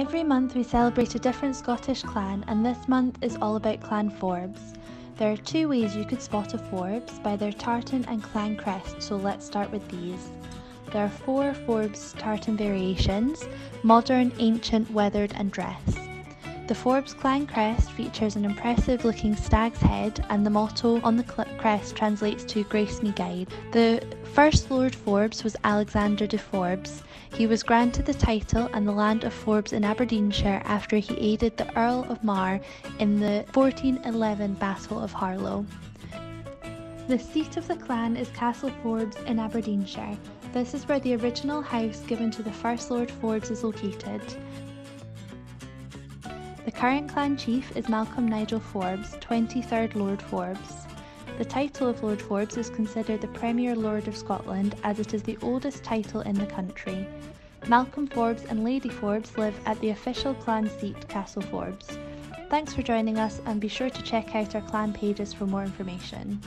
Every month we celebrate a different Scottish clan and this month is all about Clan Forbes. There are two ways you could spot a Forbes, by their tartan and clan crest, so let's start with these. There are four Forbes tartan variations, modern, ancient, weathered and dress. The Forbes clan crest features an impressive looking stag's head and the motto on the crest translates to Grace me guide. The first Lord Forbes was Alexander de Forbes. He was granted the title and the land of Forbes in Aberdeenshire after he aided the Earl of Mar in the 1411 Battle of Harlaw. The seat of the clan is Castle Forbes in Aberdeenshire. This is where the original house given to the first Lord Forbes is located. The current clan chief is Malcolm Nigel Forbes, 23rd Lord Forbes. The title of Lord Forbes is considered the Premier Lord of Scotland as it is the oldest title in the country. Malcolm Forbes and Lady Forbes live at the official clan seat, Castle Forbes. Thanks for joining us and be sure to check out our clan pages for more information.